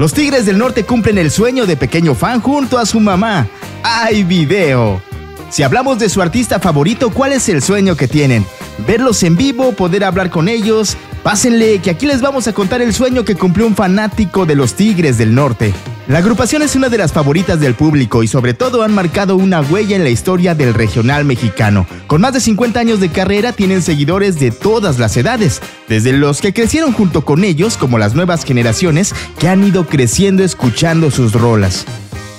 Los Tigres del Norte cumplen el sueño de pequeño fan junto a su mamá. ¡Hay video! Si hablamos de su artista favorito, ¿cuál es el sueño que tienen? Verlos en vivo, poder hablar con ellos. Pásenle que aquí les vamos a contar el sueño que cumplió un fanático de los Tigres del Norte. La agrupación es una de las favoritas del público y sobre todo han marcado una huella en la historia del regional mexicano. Con más de 50 años de carrera tienen seguidores de todas las edades, desde los que crecieron junto con ellos como las nuevas generaciones que han ido creciendo escuchando sus rolas.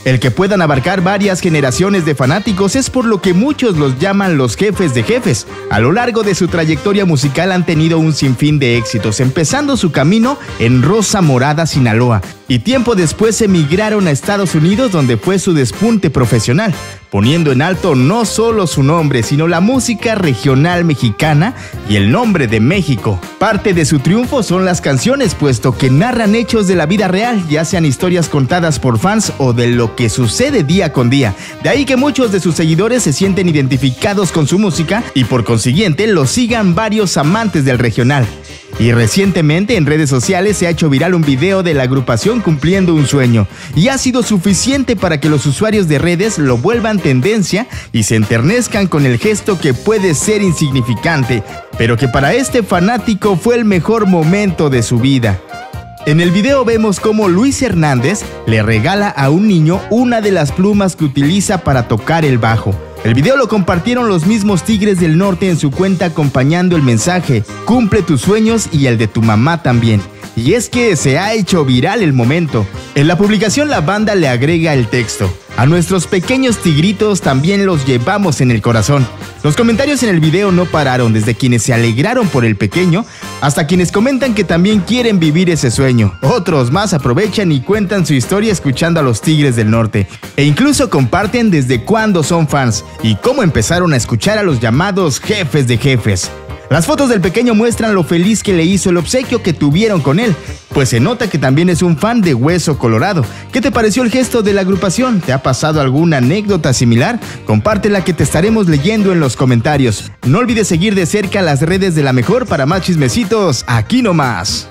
El que puedan abarcar varias generaciones de fanáticos es por lo que muchos los llaman los jefes de jefes. A lo largo de su trayectoria musical han tenido un sinfín de éxitos, empezando su camino en Rosa Morada, Sinaloa, y tiempo después emigraron a Estados Unidos donde fue su despunte profesional, poniendo en alto no solo su nombre, sino la música regional mexicana y el nombre de México. Parte de su triunfo son las canciones, puesto que narran hechos de la vida real, ya sean historias contadas por fans o de lo que sucede día con día. De ahí que muchos de sus seguidores se sienten identificados con su música y por consiguiente lo sigan varios amantes del regional. Y recientemente en redes sociales se ha hecho viral un video de la agrupación cumpliendo un sueño, y ha sido suficiente para que los usuarios de redes lo vuelvan tendencia y se enternezcan con el gesto que puede ser insignificante, pero que para este fanático fue el mejor momento de su vida. En el video vemos cómo Luis Hernández le regala a un niño una de las plumas que utiliza para tocar el bajo. El video lo compartieron los mismos Tigres del Norte en su cuenta acompañando el mensaje, cumple tus sueños y el de tu mamá también. Y es que se ha hecho viral el momento. En la publicación la banda le agrega el texto. A nuestros pequeños tigritos también los llevamos en el corazón. Los comentarios en el video no pararon desde quienes se alegraron por el pequeño hasta quienes comentan que también quieren vivir ese sueño. Otros más aprovechan y cuentan su historia escuchando a los Tigres del Norte. E incluso comparten desde cuándo son fans y cómo empezaron a escuchar a los llamados jefes de jefes. Las fotos del pequeño muestran lo feliz que le hizo el obsequio que tuvieron con él, pues se nota que también es un fan de Hueso Colorado. ¿Qué te pareció el gesto de la agrupación? ¿Te ha pasado alguna anécdota similar? Compártela que te estaremos leyendo en los comentarios. No olvides seguir de cerca las redes de la mejor para más chismecitos, aquí nomás.